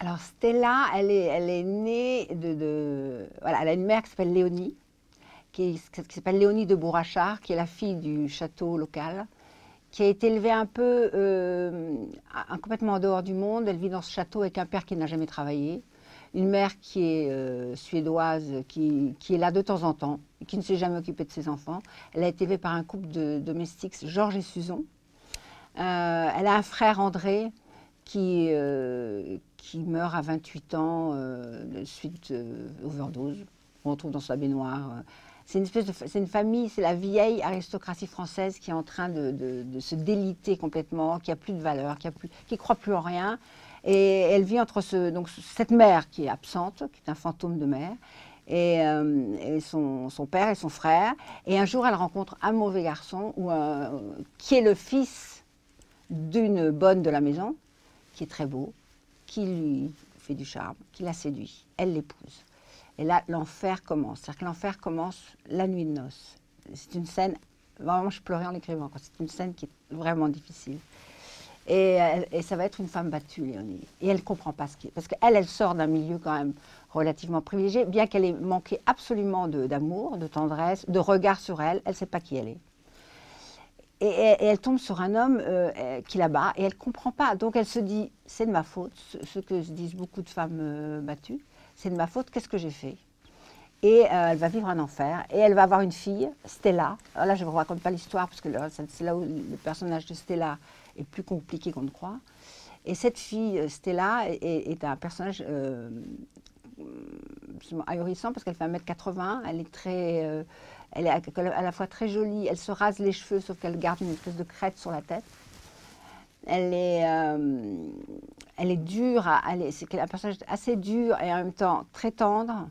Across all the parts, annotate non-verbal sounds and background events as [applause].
Alors Stella, elle est, née de, Voilà, elle a une mère qui s'appelle Léonie, qui, s'appelle Léonie de Bourrachard, qui est la fille du château local, qui a été élevée un peu euh, complètement en dehors du monde. Elle vit dans ce château avec un père qui n'a jamais travaillé, une mère qui est euh, suédoise, qui, est là de temps en temps, qui ne s'est jamais occupée de ses enfants. Elle a été élevée par un couple de domestiques, Georges et Suzon. Euh, elle a un frère André qui, qui meurt à 28 ans de suite overdose. On retrouve dans sa baignoire c'est une espèce de, c'est une famille, c'est la vieille aristocratie française qui est en train de, se déliter complètement, qui a plus de valeur, qui a plus, qui croit plus en rien, et elle vit entre ce, donc cette mère qui est absente, qui est un fantôme de mère, et, euh, son, père et son frère. Et un jour, elle rencontre un mauvais garçon ou qui est le fils d'une bonne de la maison, qui est très beau, qui lui fait du charme, qui la séduit. Elle l'épouse. Et là, l'enfer commence. C'est-à-dire que l'enfer commence la nuit de noces. C'est une scène, vraiment, je pleurais en l'écrivant. C'est une scène qui est vraiment difficile. Et, et, ça va être une femme battue, Léonie. Et elle ne comprend pas ce qui est. Parce qu'elle, elle sort d'un milieu quand même relativement privilégié, bien qu'elle ait manqué absolument d'amour, de, tendresse, de regard sur elle, elle ne sait pas qui elle est. Et, elle tombe sur un homme euh, qui la bat et elle ne comprend pas. Donc elle se dit, c'est de ma faute, ce, que se disent beaucoup de femmes euh, battues c'est de ma faute, qu'est-ce que j'ai fait? Et euh, elle va vivre un enfer, et elle va avoir une fille, Stella. Alors là, je ne vous raconte pas l'histoire, parce que c'est là où le personnage de Stella est plus compliqué qu'on ne croit. Et cette fille, euh, Stella, est, un personnage euh, ahurissant, parce qu'elle fait 1m80, elle est très... elle est à la fois très jolie, elle se rase les cheveux, sauf qu'elle garde une espèce de crête sur la tête. Elle est, elle est dure, c'est un personnage assez dur et en même temps très tendre,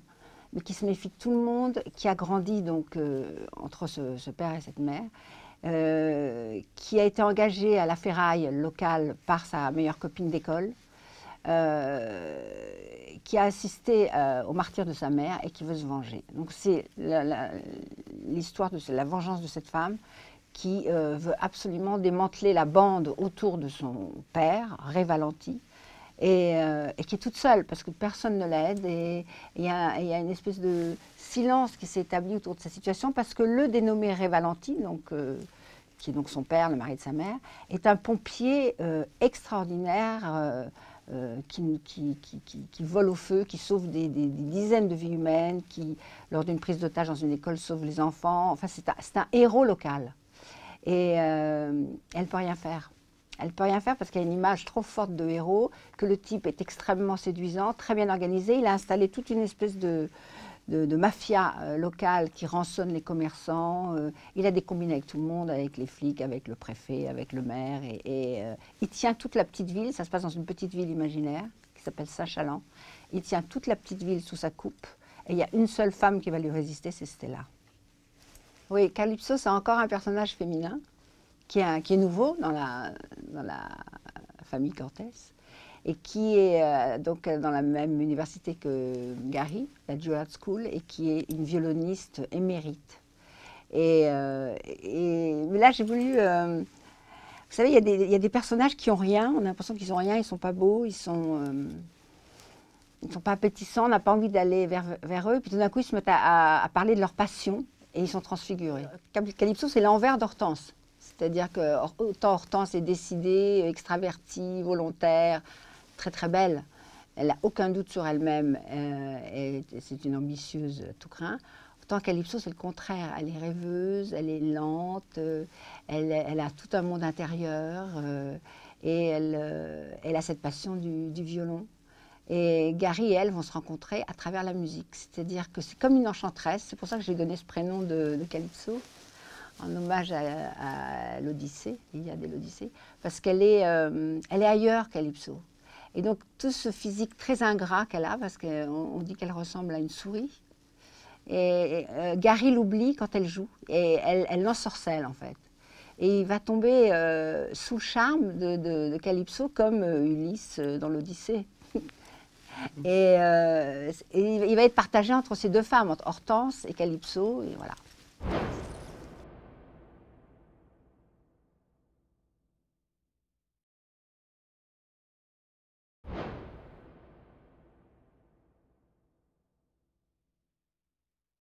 mais qui se méfie de tout le monde, qui a grandi donc euh, entre ce, père et cette mère, euh, qui a été engagée à la ferraille locale par sa meilleure copine d'école, euh, qui a assisté au martyr de sa mère et qui veut se venger. Donc c'est l'histoire de la vengeance de cette femme qui veut absolument démanteler la bande autour de son père, Ré Valenti, euh, et, qui est toute seule parce que personne ne l'aide. Et il y, a une espèce de silence qui s'est établi autour de sa situation parce que le dénommé Révalenti, donc, euh, qui est donc son père, le mari de sa mère, est un pompier euh. Qui, qui, qui, vole au feu, qui sauve des, dizaines de vies humaines, qui, lors d'une prise d'otage dans une école, sauve les enfants. Enfin, c'est un, un, héros local. Et elle ne peut rien faire. Elle ne peut rien faire parce qu'il y a une image trop forte de héros, que le type est extrêmement séduisant, très bien organisé. Il a installé toute une espèce de, de, mafia euh, locale qui rançonne les commerçants. Euh, il a des combines avec tout le monde, avec les flics, avec le préfet, avec le maire. Et, euh, il tient toute la petite ville. Ça se passe dans une petite ville imaginaire qui s'appelle Saint-Chaland. Il tient toute la petite ville sous sa coupe. Et il y a une seule femme qui va lui résister, c'est Stella. Oui, Calypso, c'est encore un personnage féminin qui est, nouveau dans la, famille Cortés et qui est euh, donc dans la même université que Gary, la Juilliard School, et qui est une violoniste émérite. Et, euh, là, j'ai voulu. Euh, vous savez, il y, a des personnages qui ont rien. On a l'impression qu'ils ont rien. Ils sont pas beaux. Ils sont. ils sont pas appétissants. On n'a pas envie d'aller vers, vers, eux. Puis tout d'un coup, ils se mettent à, à, parler de leur passion et ils sont transfigurés. Calypso, c'est l'envers d'Hortense. C'est-à-dire que autant Hortense est décidée, extravertie, volontaire, très très belle. Elle n'a aucun doute sur elle-même euh, c'est une ambitieuse tout craint. Autant Calypso, c'est le contraire. Elle est rêveuse, elle est lente, euh, elle, a tout un monde intérieur euh, et elle, a cette passion du, violon. Et Gary et elle vont se rencontrer à travers la musique. C'est-à-dire que c'est comme une enchanteresse. C'est pour ça que j'ai donné ce prénom de, de Calypso en hommage à, l'Odyssée, il y a des l'Odyssée, parce qu'elle est, euh, est ailleurs, Calypso. Et donc tout ce physique très ingrat qu'elle a, parce qu'on dit qu'elle ressemble à une souris, et euh, Gary l'oublie quand elle joue, et elle, elle l'ensorcelle en fait. Et il va tomber euh, sous le charme de, Calypso comme Ulysse dans l'Odyssée. [laughs] et, et, il va être partagé entre ces deux femmes, entre Hortense et Calypso, et voilà.